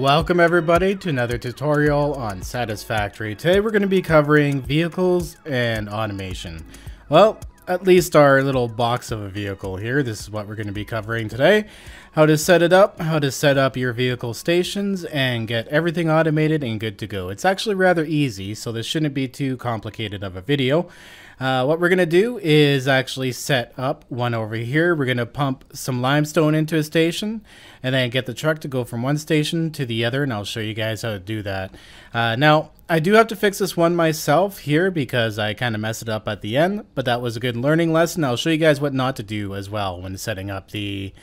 Welcome everybody to another tutorial on Satisfactory. Today we're going to be covering vehicles and automation. Well, at least our little box of a vehicle here. This is what we're going to be covering today. How to set it up, how to set up your vehicle stations, and get everything automated and good to go. It's actually rather easy, so this shouldn't be too complicated of a video. Uh, what we're going to do is actually set up one over here. We're going to pump some limestone into a station and then get the truck to go from one station to the other and I'll show you guys how to do that. Uh, now, I do have to fix this one myself here because I kind of messed it up at the end, but that was a good learning lesson. I'll show you guys what not to do as well when setting up the,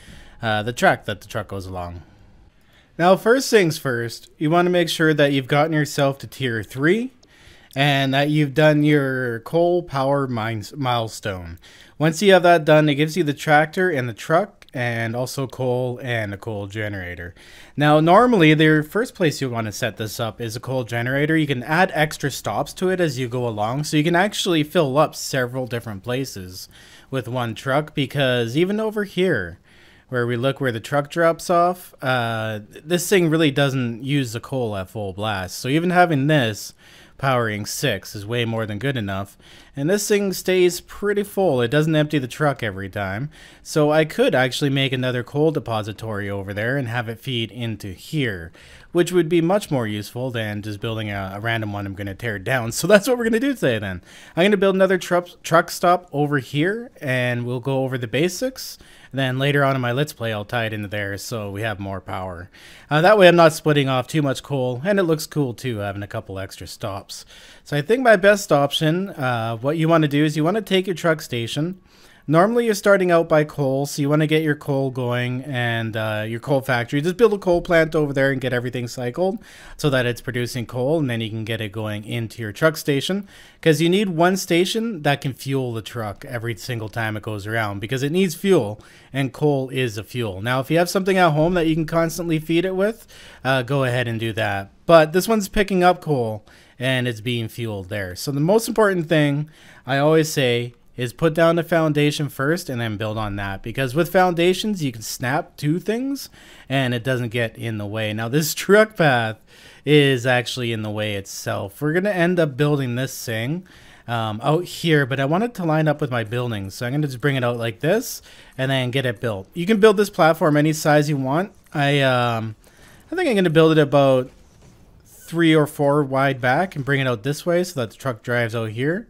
uh, the track that the truck goes along. Now, first things first, you want to make sure that you've gotten yourself to tier 3 and that you've done your coal power mines milestone. Once you have that done, it gives you the tractor and the truck and also coal and a coal generator. Now, normally the first place you want to set this up is a coal generator. You can add extra stops to it as you go along, so you can actually fill up several different places with one truck because even over here, where we look where the truck drops off, uh, this thing really doesn't use the coal at full blast. So even having this powering 6 is way more than good enough. And this thing stays pretty full. It doesn't empty the truck every time. So I could actually make another coal depository over there and have it feed into here, which would be much more useful than just building a, a random one I'm going to tear down. So that's what we're going to do today then. I'm going to build another truck, truck stop over here and we'll go over the basics then later on in my Let's Play, I'll tie it into there so we have more power. Uh, that way I'm not splitting off too much coal, and it looks cool too, having a couple extra stops. So I think my best option, uh, what you want to do is you want to take your truck station, Normally you're starting out by coal, so you want to get your coal going and uh, your coal factory. Just build a coal plant over there and get everything cycled so that it's producing coal and then you can get it going into your truck station. Because you need one station that can fuel the truck every single time it goes around because it needs fuel and coal is a fuel. Now if you have something at home that you can constantly feed it with, uh, go ahead and do that. But this one's picking up coal and it's being fueled there. So the most important thing I always say is put down the foundation first and then build on that because with foundations you can snap to things and it doesn't get in the way. Now this truck path is actually in the way itself. We're going to end up building this thing um, out here, but I wanted to line up with my buildings. So I'm going to just bring it out like this and then get it built. You can build this platform any size you want. I, um, I think I'm going to build it about three or four wide back and bring it out this way so that the truck drives out here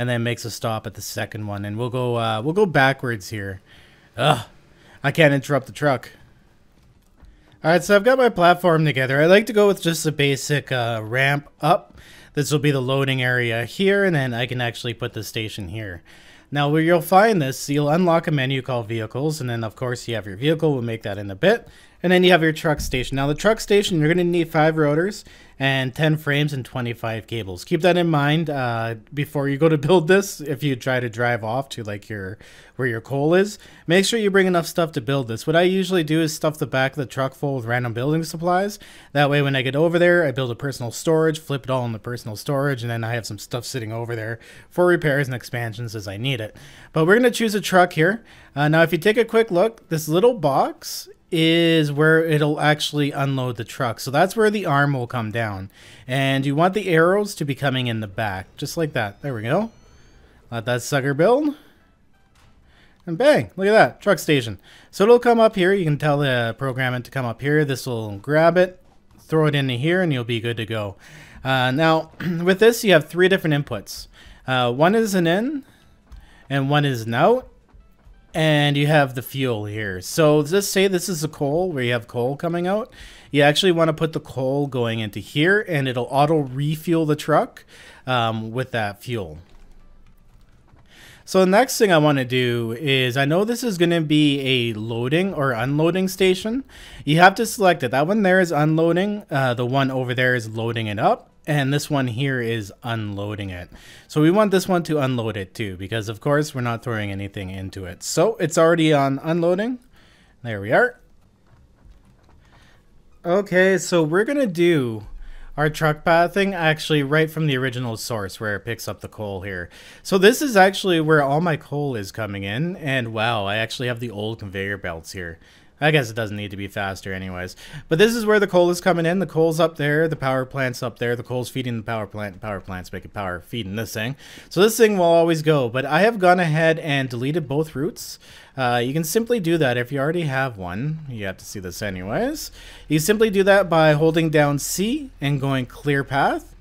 and then makes a stop at the second one. And we'll go uh, we'll go backwards here. Ugh, I can't interrupt the truck. All right, so I've got my platform together. I like to go with just a basic uh, ramp up. This will be the loading area here, and then I can actually put the station here. Now, where you'll find this, you'll unlock a menu called Vehicles, and then, of course, you have your vehicle. We'll make that in a bit. And then you have your truck station. Now the truck station, you're going to need five rotors and 10 frames and 25 cables. Keep that in mind uh, before you go to build this. If you try to drive off to like your where your coal is, make sure you bring enough stuff to build this. What I usually do is stuff the back of the truck full with random building supplies. That way when I get over there, I build a personal storage, flip it all in the personal storage, and then I have some stuff sitting over there for repairs and expansions as I need it. But we're going to choose a truck here. Uh, now if you take a quick look, this little box is where it'll actually unload the truck. So that's where the arm will come down. And you want the arrows to be coming in the back, just like that. There we go. Let that sucker build. And bang, look at that, truck station. So it'll come up here. You can tell the program it to come up here. This will grab it, throw it into here, and you'll be good to go. Uh, now, with this, you have three different inputs. Uh, one is an in, and one is an out, and you have the fuel here. So let's say this is a coal where you have coal coming out. You actually want to put the coal going into here and it'll auto refuel the truck um, with that fuel. So the next thing I want to do is, I know this is going to be a loading or unloading station. You have to select it. That one there is unloading. Uh, the one over there is loading it up and this one here is unloading it. So we want this one to unload it too, because of course we're not throwing anything into it. So it's already on unloading. There we are. Okay, so we're gonna do our truck pathing actually right from the original source where it picks up the coal here. So this is actually where all my coal is coming in, and wow, I actually have the old conveyor belts here. I guess it doesn't need to be faster anyways. But this is where the coal is coming in. The coal's up there. The power plant's up there. The coal's feeding the power plant. The power plant's making power feeding this thing. So this thing will always go. But I have gone ahead and deleted both routes. Uh, you can simply do that if you already have one. You have to see this anyways. You simply do that by holding down C and going clear path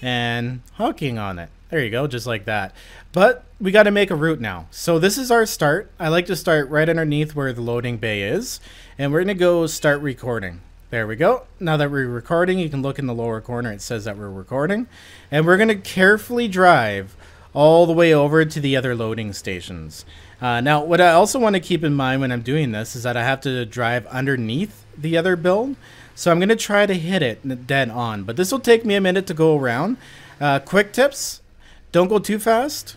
and hawking on it. There you go, just like that. But we got to make a route now. So this is our start. I like to start right underneath where the loading bay is. And we're going to go start recording. There we go. Now that we're recording, you can look in the lower corner. It says that we're recording. And we're going to carefully drive all the way over to the other loading stations. Uh, now, what I also want to keep in mind when I'm doing this is that I have to drive underneath the other build. So I'm going to try to hit it dead on. But this will take me a minute to go around. Uh, quick tips don't go too fast.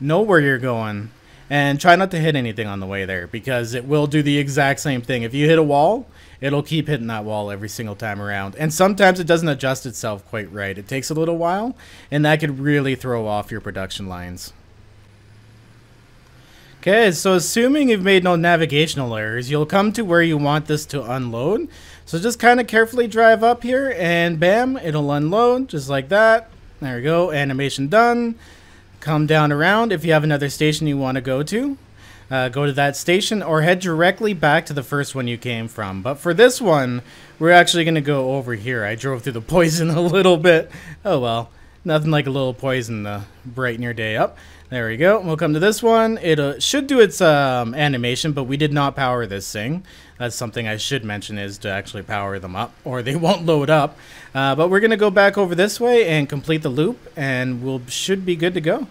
Know where you're going. And try not to hit anything on the way there because it will do the exact same thing. If you hit a wall, it'll keep hitting that wall every single time around. And sometimes it doesn't adjust itself quite right. It takes a little while, and that could really throw off your production lines. Okay, so assuming you've made no navigational errors, you'll come to where you want this to unload. So just kind of carefully drive up here, and bam, it'll unload, just like that. There we go, animation done. Come down around if you have another station you want to go to. Uh, go to that station or head directly back to the first one you came from. But for this one, we're actually going to go over here. I drove through the poison a little bit. Oh well, nothing like a little poison to brighten your day up. There we go. We'll come to this one. It uh, should do its um, animation, but we did not power this thing. That's something I should mention is to actually power them up, or they won't load up. Uh, but we're going to go back over this way and complete the loop, and we'll should be good to go.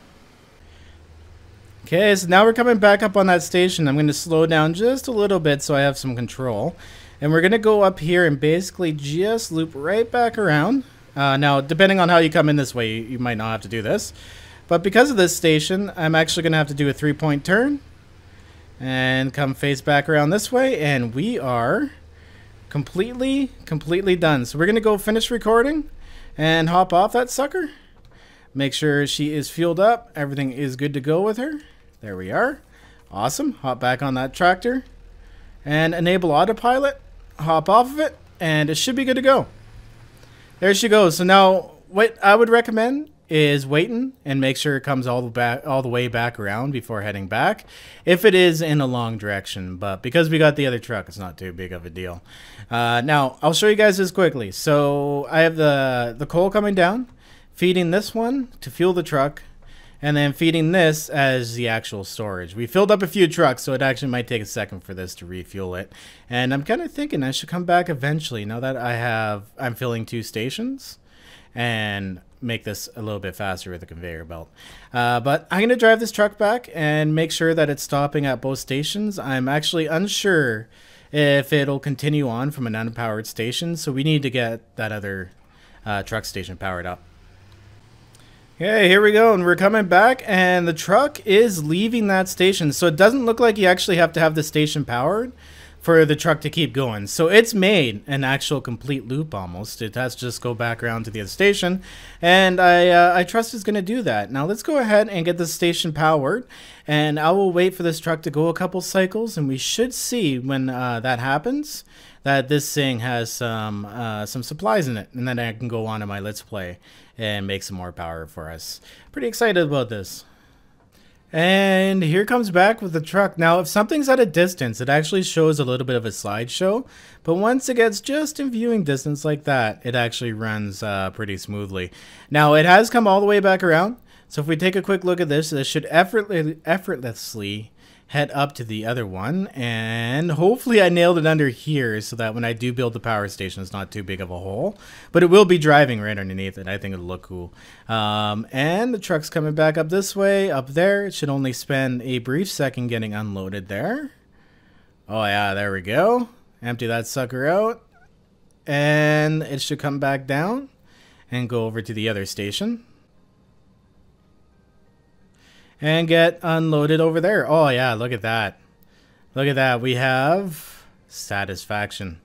Okay, so now we're coming back up on that station. I'm going to slow down just a little bit so I have some control. And we're going to go up here and basically just loop right back around. Uh, now, depending on how you come in this way, you, you might not have to do this. But because of this station, I'm actually going to have to do a three-point turn. And come face back around this way. And we are completely, completely done. So we're going to go finish recording and hop off that sucker. Make sure she is fueled up. Everything is good to go with her. There we are. Awesome. Hop back on that tractor. And enable autopilot. Hop off of it. And it should be good to go. There she goes. So now what I would recommend is waiting and make sure it comes all the back all the way back around before heading back if it is in a long direction but because we got the other truck it's not too big of a deal uh, now I'll show you guys this quickly so I have the the coal coming down feeding this one to fuel the truck and then feeding this as the actual storage. We filled up a few trucks, so it actually might take a second for this to refuel it. And I'm kind of thinking I should come back eventually now that I have I'm filling two stations and make this a little bit faster with a conveyor belt. Uh, but I'm going to drive this truck back and make sure that it's stopping at both stations. I'm actually unsure if it'll continue on from an unpowered station, so we need to get that other uh, truck station powered up. Okay, here we go, and we're coming back, and the truck is leaving that station. So it doesn't look like you actually have to have the station powered for the truck to keep going. So it's made an actual complete loop almost. It has to just go back around to the other station. And I, uh, I trust it's going to do that. Now let's go ahead and get the station powered. And I will wait for this truck to go a couple cycles. And we should see when uh, that happens that this thing has some, uh, some supplies in it. And then I can go on to my Let's Play and make some more power for us. Pretty excited about this. And here comes back with the truck. Now, if something's at a distance, it actually shows a little bit of a slideshow. But once it gets just in viewing distance like that, it actually runs uh, pretty smoothly. Now, it has come all the way back around. So if we take a quick look at this, this should effortlessly, effortlessly head up to the other one and hopefully I nailed it under here so that when I do build the power station it's not too big of a hole. But it will be driving right underneath it. I think it'll look cool. Um, and the truck's coming back up this way up there. It should only spend a brief second getting unloaded there. Oh yeah there we go. Empty that sucker out. And it should come back down and go over to the other station and get unloaded over there. Oh yeah, look at that. Look at that. We have satisfaction.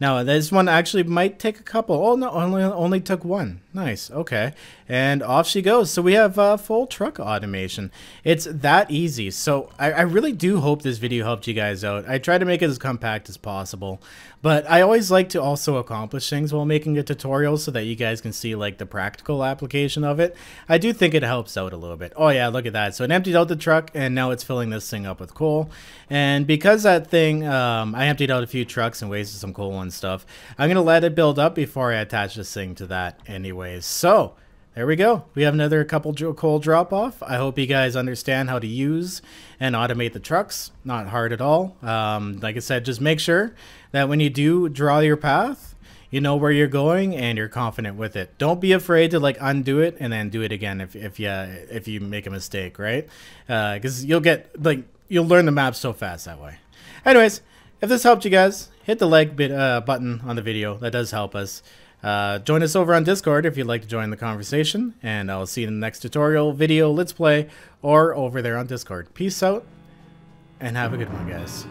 Now, this one actually might take a couple. Oh, no, only, only took one. Nice. Okay. And off she goes. So we have uh, full truck automation. It's that easy. So I, I really do hope this video helped you guys out. I try to make it as compact as possible. But I always like to also accomplish things while making a tutorial so that you guys can see like the practical application of it. I do think it helps out a little bit. Oh yeah, look at that. So it emptied out the truck and now it's filling this thing up with coal. And because that thing, um, I emptied out a few trucks and wasted some coal and stuff, I'm going to let it build up before I attach this thing to that anyways. So there we go. We have another couple coal drop off. I hope you guys understand how to use and automate the trucks. Not hard at all. Um, like I said, just make sure that when you do draw your path, you know where you're going and you're confident with it. Don't be afraid to like undo it and then do it again if, if you if you make a mistake, right? Because uh, you'll get like you'll learn the map so fast that way. Anyways, if this helped you guys, hit the like bit, uh, button on the video. That does help us. Uh, join us over on Discord if you'd like to join the conversation, and I'll see you in the next tutorial, video, let's play, or over there on Discord. Peace out, and have a good one, guys.